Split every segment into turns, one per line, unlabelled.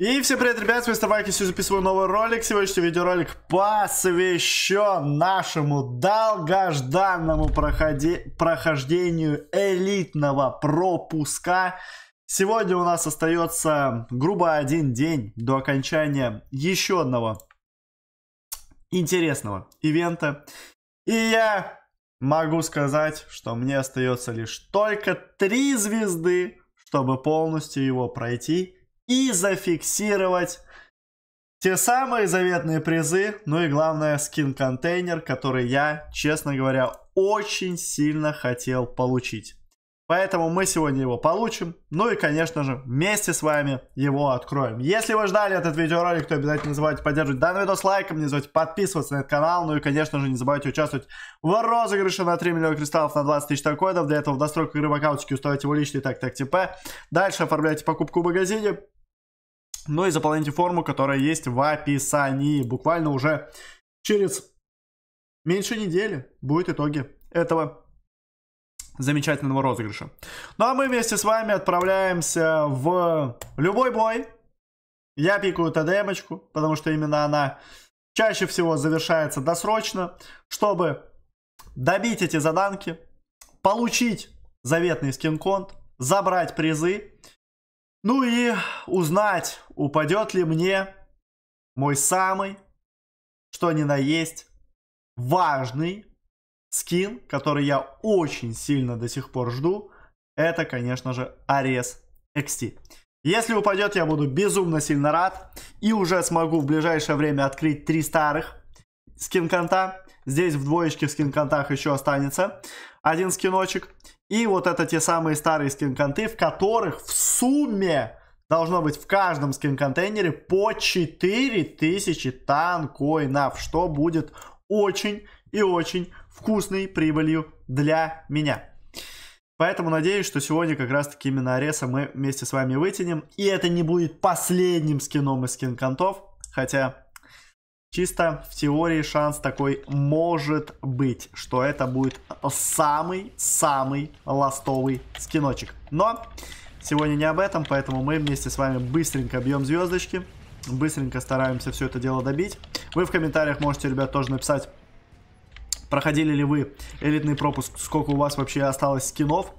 И всем привет, ребят, с вами Старвайки, сегодня записываю новый ролик. Сегодняшний видеоролик посвящен нашему долгожданному проходи... прохождению элитного пропуска. Сегодня у нас остается грубо один день до окончания еще одного интересного ивента. И я могу сказать, что мне остается лишь только три звезды, чтобы полностью его пройти и зафиксировать те самые заветные призы, ну и главное скин-контейнер, который я, честно говоря, очень сильно хотел получить. Поэтому мы сегодня его получим. Ну и, конечно же, вместе с вами его откроем. Если вы ждали этот видеоролик, то обязательно не забывайте поддерживать данный видос лайком, не забывайте подписываться на этот канал. Ну и, конечно же, не забывайте участвовать в розыгрыше на 3 миллиона кристаллов на 20 тысяч коинов. Для этого в настройках игры в аккаунтике уставите его личный так, так, ТП. Дальше оформляйте покупку в магазине. Ну и заполняйте форму, которая есть в описании. Буквально уже через меньше недели будут итоги этого замечательного розыгрыша. Ну а мы вместе с вами отправляемся в любой бой. Я пикаю ТДМочку, потому что именно она чаще всего завершается досрочно, чтобы добить эти заданки, получить заветный скин-конт, забрать призы ну и узнать, упадет ли мне мой самый, что ни на есть, важный скин, который я очень сильно до сих пор жду. Это, конечно же, Арес XT. Если упадет, я буду безумно сильно рад. И уже смогу в ближайшее время открыть три старых скин-конта. Здесь в двоечке в скин-контах еще останется один скиночек. И вот это те самые старые скин-конты, в которых в сумме должно быть в каждом скин-контейнере по 4000 танкоинов, что будет очень и очень вкусной прибылью для меня. Поэтому надеюсь, что сегодня как раз таки именно Ареса мы вместе с вами вытянем. И это не будет последним скином из скин-контов. Хотя Чисто в теории шанс такой может быть, что это будет самый-самый ластовый скиночек. Но сегодня не об этом, поэтому мы вместе с вами быстренько бьем звездочки. Быстренько стараемся все это дело добить. Вы в комментариях можете, ребят, тоже написать, проходили ли вы элитный пропуск, сколько у вас вообще осталось скинов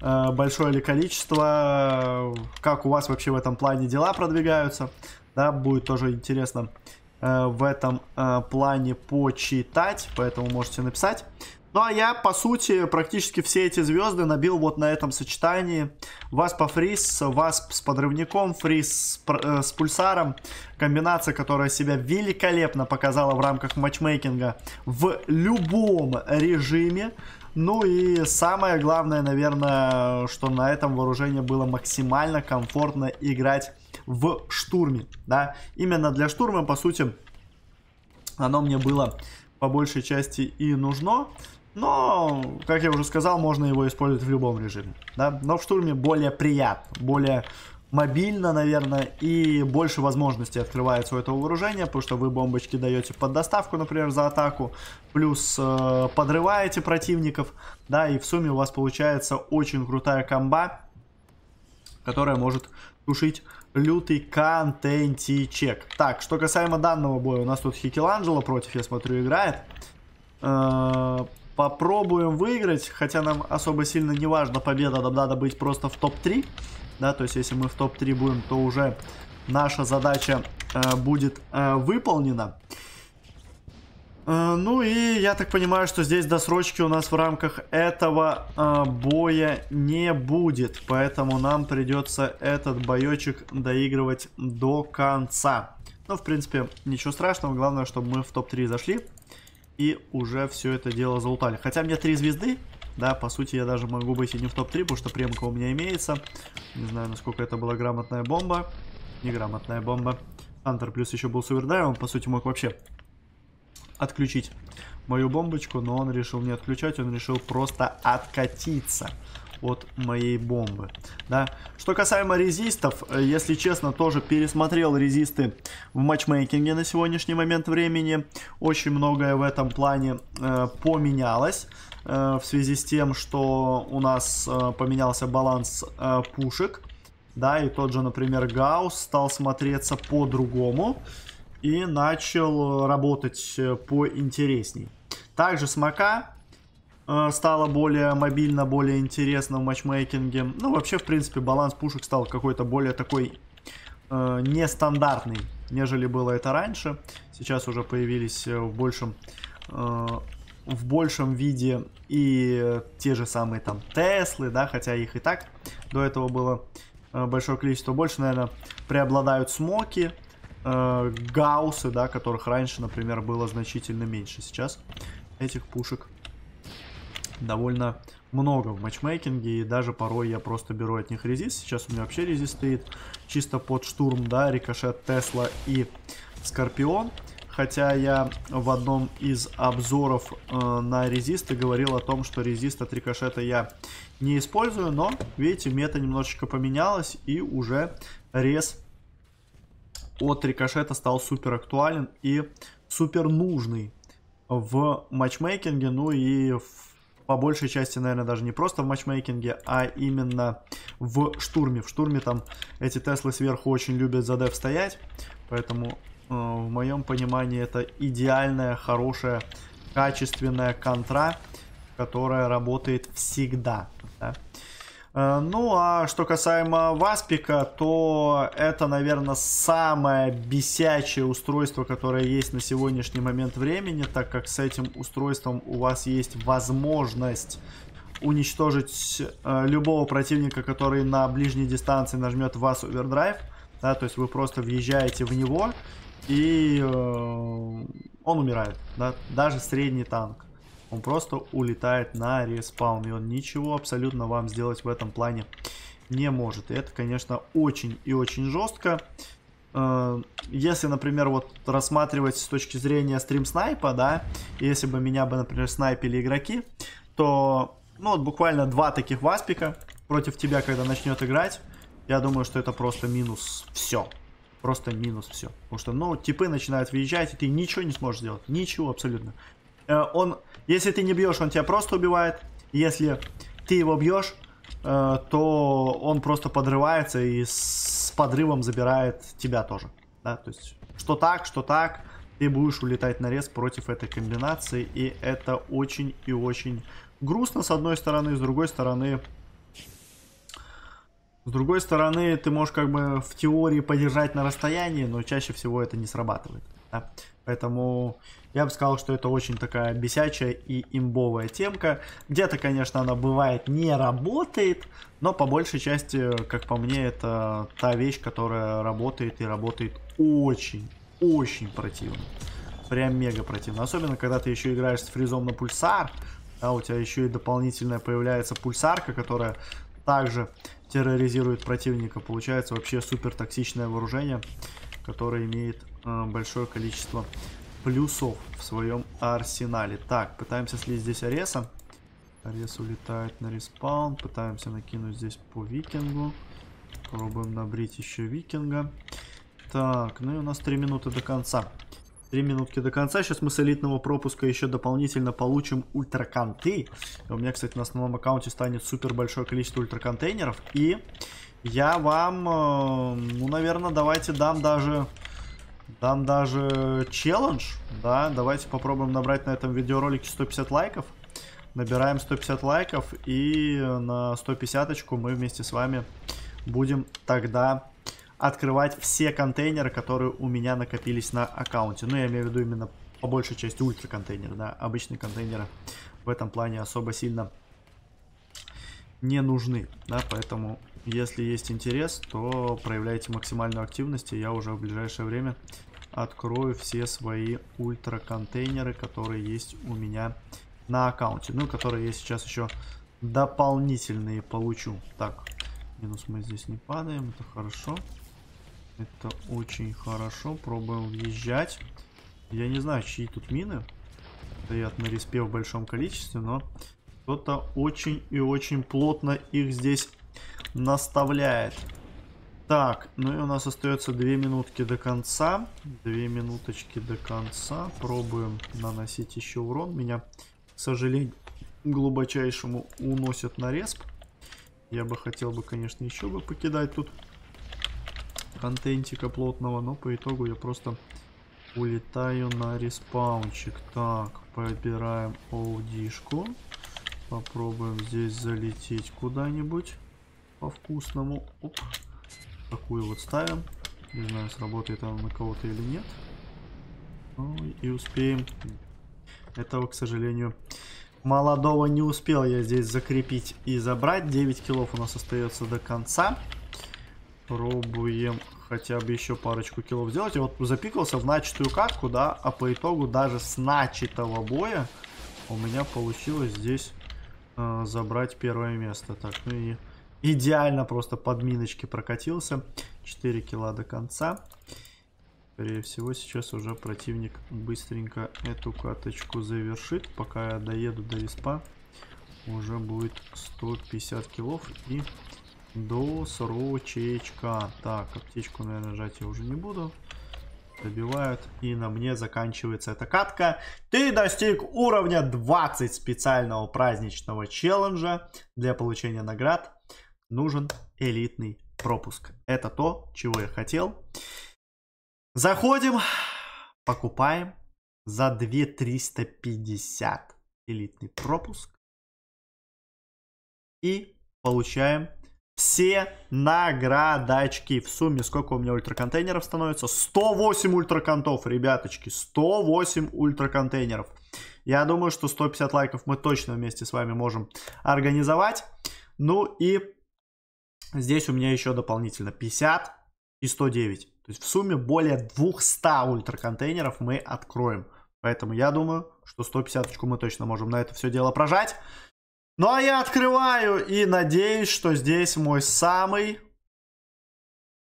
э, большое ли количество, как у вас вообще в этом плане дела продвигаются, да, будет тоже интересно в этом э, плане почитать, поэтому можете написать. Ну а я, по сути, практически все эти звезды набил вот на этом сочетании. Васп фриз, Васп с подрывником, фриз с, э, с пульсаром. Комбинация, которая себя великолепно показала в рамках матчмейкинга в любом режиме. Ну и самое главное, наверное, что на этом вооружении было максимально комфортно играть в штурме, да. Именно для штурма, по сути, оно мне было по большей части и нужно. Но, как я уже сказал, можно его использовать в любом режиме, да. Но в штурме более приятно, более мобильно, наверное, и больше возможностей открывается у этого вооружения, потому что вы бомбочки даете под доставку, например, за атаку, плюс э, подрываете противников, да, и в сумме у вас получается очень крутая комба, которая может тушить лютый контентичек. Так, что касаемо данного боя, у нас тут Хикеланджело против, я смотрю, играет. Э попробуем выиграть, хотя нам особо сильно не важно победа, нам надо быть просто в топ-3. Да, то есть если мы в топ-3 будем, то уже наша задача э будет э выполнена. Э, ну и я так понимаю, что здесь досрочки у нас в рамках этого э, боя не будет. Поэтому нам придется этот боечек доигрывать до конца. Ну, в принципе, ничего страшного. Главное, чтобы мы в топ-3 зашли. И уже все это дело залутали. Хотя мне 3 звезды. Да, по сути, я даже могу быть и не в топ-3, потому что премка у меня имеется. Не знаю, насколько это была грамотная бомба. Неграмотная бомба. Антер плюс еще был сувердай, он, по сути, мог вообще отключить мою бомбочку, но он решил не отключать, он решил просто откатиться от моей бомбы, да. Что касаемо резистов, э, если честно, тоже пересмотрел резисты в матчмейкинге на сегодняшний момент времени. Очень многое в этом плане э, поменялось э, в связи с тем, что у нас э, поменялся баланс э, пушек да, и тот же, например, Гаус стал смотреться по-другому и начал работать э, поинтересней. Также Смока э, стало более мобильно, более интересно в матчмейкинге. Ну, вообще, в принципе, баланс пушек стал какой-то более такой э, нестандартный, нежели было это раньше. Сейчас уже появились э, в большем... Э, в большем виде и те же самые там Теслы, да, хотя их и так до этого было э, большое количество. Больше, наверное, преобладают смоки, э, гауссы, да, которых раньше, например, было значительно меньше. Сейчас этих пушек довольно много в матчмейкинге, и даже порой я просто беру от них резист. Сейчас у меня вообще резист стоит чисто под штурм, да, рикошет, Тесла и Скорпион. Хотя я в одном из обзоров э, на резисты говорил о том, что резист от рикошета я не использую, но, видите, мета немножечко поменялась, и уже рез от рикошета стал супер актуален и супер нужный в матчмейкинге, ну и в, по большей части, наверное, даже не просто в матчмейкинге, а именно в штурме. В штурме там эти Теслы сверху очень любят за деф стоять, поэтому Э, в моем понимании это идеальная, хорошая, качественная контра, которая работает всегда. Да? Э, ну, а что касаемо Васпика, то это, наверное, самое бесячее устройство, которое есть на сегодняшний момент времени, так как с этим устройством у вас есть возможность уничтожить э, любого противника, который на ближней дистанции нажмет вас овердрайв. Да, то есть вы просто въезжаете в него и э, он умирает. Да? Даже средний танк. Он просто улетает на респаун. И он ничего абсолютно вам сделать в этом плане не может. И это, конечно, очень и очень жестко. Э, если, например, вот рассматривать с точки зрения стрим-снайпа, да, если бы меня бы, например, снайпили игроки, то, ну, вот буквально два таких васпика против тебя, когда начнет играть, я думаю, что это просто минус все. Просто минус все. Потому что, ну, типы начинают въезжать, и ты ничего не сможешь сделать. Ничего абсолютно. Э, он, если ты не бьешь, он тебя просто убивает. Если ты его бьешь, э, то он просто подрывается и с подрывом забирает тебя тоже. Да, то есть, что так, что так, ты будешь улетать на рез против этой комбинации. И это очень и очень грустно, с одной стороны. С другой стороны, с другой стороны, ты можешь как бы в теории подержать на расстоянии, но чаще всего это не срабатывает. Да? Поэтому я бы сказал, что это очень такая бесячая и имбовая темка. Где-то, конечно, она бывает не работает, но по большей части, как по мне, это та вещь, которая работает и работает очень, очень противно. Прям мега противно. Особенно, когда ты еще играешь с фризом на пульсар, да, у тебя еще и дополнительная появляется пульсарка, которая также терроризирует противника. Получается вообще супер токсичное вооружение, которое имеет большое количество плюсов в своем арсенале. Так, пытаемся слить здесь Ареса. Арес улетает на респаун. Пытаемся накинуть здесь по викингу. Пробуем набрить еще викинга. Так, ну и у нас 3 минуты до конца. Три минутки до конца. Сейчас мы с элитного пропуска еще дополнительно получим ультраконты. У меня, кстати, на основном аккаунте станет супер большое количество ультраконтейнеров. И я вам, э, ну, наверное, давайте дам даже... Дам даже челлендж, да, давайте попробуем набрать на этом видеоролике 150 лайков. Набираем 150 лайков и на 150 мы вместе с вами будем тогда открывать все контейнеры, которые у меня накопились на аккаунте. Ну, я имею в виду именно по большей части ультра контейнеры, да. Обычные контейнеры в этом плане особо сильно не нужны, да. Поэтому, если есть интерес, то проявляйте максимальную активность, и я уже в ближайшее время открою все свои ультра контейнеры, которые есть у меня на аккаунте. Ну, которые я сейчас еще дополнительные получу. Так, минус мы здесь не падаем, это хорошо. Это очень хорошо. Пробуем въезжать. Я не знаю, чьи тут мины. Стоят на респе в большом количестве, но кто-то очень и очень плотно их здесь наставляет. Так, ну и у нас остается две минутки до конца. Две минуточки до конца. Пробуем наносить еще урон. Меня, к сожалению, глубочайшему уносят на респ. Я бы хотел бы, конечно, еще бы покидать тут контентика плотного, но по итогу я просто улетаю на респаунчик. Так, побираем аудишку. Попробуем здесь залететь куда-нибудь по-вкусному. Оп. Такую вот ставим. Не знаю, сработает она на кого-то или нет. Ну, и успеем. Этого, к сожалению, молодого не успел я здесь закрепить и забрать. 9 килов у нас остается до конца. Пробуем хотя бы еще парочку килов сделать. И вот запикался в начатую катку, да, а по итогу даже с начатого боя у меня получилось здесь э, забрать первое место. Так, ну и идеально просто подминочки прокатился. 4 кило до конца. Скорее всего, сейчас уже противник быстренько эту каточку завершит. Пока я доеду до респа, уже будет 150 килов и до срочечка. Так, аптечку, наверное, жать я уже не буду. Добивают. И на мне заканчивается эта катка. Ты достиг уровня 20 специального праздничного челленджа. Для получения наград нужен элитный пропуск. Это то, чего я хотел. Заходим, покупаем за 2350 элитный пропуск. И получаем все наградочки. В сумме сколько у меня ультраконтейнеров становится? 108 ультраконтов, ребяточки. 108 ультраконтейнеров. Я думаю, что 150 лайков мы точно вместе с вами можем организовать. Ну и здесь у меня еще дополнительно 50 и 109. То есть в сумме более 200 ультраконтейнеров мы откроем. Поэтому я думаю, что 150 мы точно можем на это все дело прожать. Ну а я открываю и надеюсь, что здесь мой самый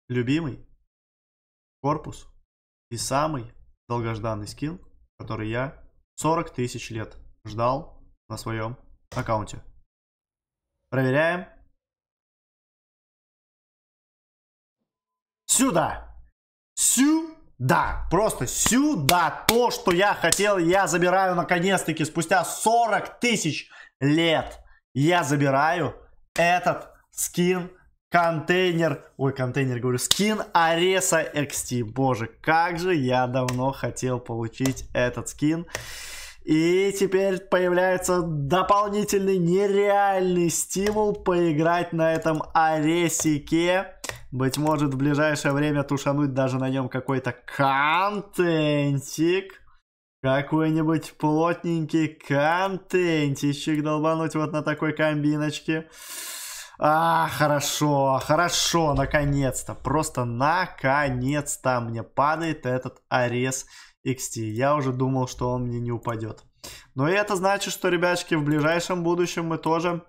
любимый корпус и самый долгожданный скин, который я 40 тысяч лет ждал на своем аккаунте. Проверяем. Сюда. Сюда. Просто сюда. То, что я хотел, я забираю наконец-таки спустя 40 тысяч лет я забираю этот скин контейнер, ой, контейнер, говорю, скин Ареса XT. Боже, как же я давно хотел получить этот скин. И теперь появляется дополнительный нереальный стимул поиграть на этом Аресике. Быть может, в ближайшее время тушануть даже на нем какой-то контентик. Какой-нибудь плотненький контентичек долбануть вот на такой комбиночке. А, хорошо, хорошо, наконец-то. Просто наконец-то мне падает этот Арес XT. Я уже думал, что он мне не упадет. Но это значит, что, ребячки, в ближайшем будущем мы тоже,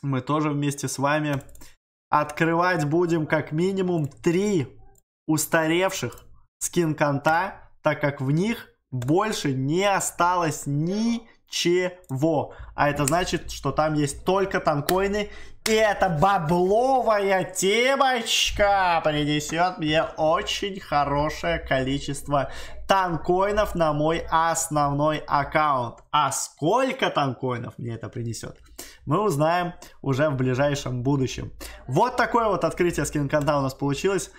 мы тоже вместе с вами открывать будем как минимум три устаревших скин-конта, так как в них больше не осталось ничего. А это значит, что там есть только танкоины. И эта бабловая темочка принесет мне очень хорошее количество танкоинов на мой основной аккаунт. А сколько танкоинов мне это принесет, мы узнаем уже в ближайшем будущем. Вот такое вот открытие скин-конта у нас получилось.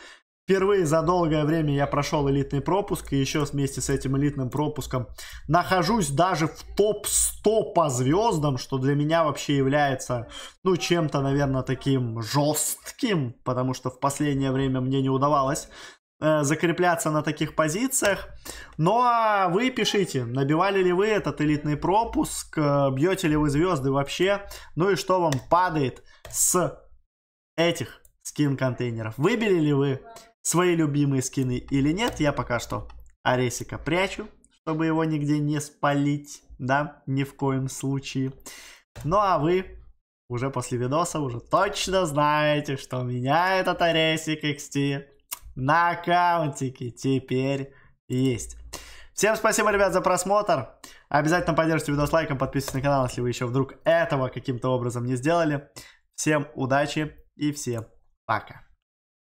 Впервые за долгое время я прошел элитный пропуск, и еще вместе с этим элитным пропуском нахожусь даже в топ-100 по звездам, что для меня вообще является, ну, чем-то, наверное, таким жестким, потому что в последнее время мне не удавалось закрепляться на таких позициях. Ну, а вы пишите, набивали ли вы этот элитный пропуск, э, бьете ли вы звезды вообще, ну и что вам падает с этих скин-контейнеров. Выбили ли вы свои любимые скины или нет, я пока что Аресика прячу, чтобы его нигде не спалить, да, ни в коем случае. Ну а вы уже после видоса уже точно знаете, что меня этот Аресик XT на аккаунтике теперь есть. Всем спасибо, ребят, за просмотр. Обязательно поддержите видос лайком, подписывайтесь на канал, если вы еще вдруг этого каким-то образом не сделали. Всем удачи и всем пока.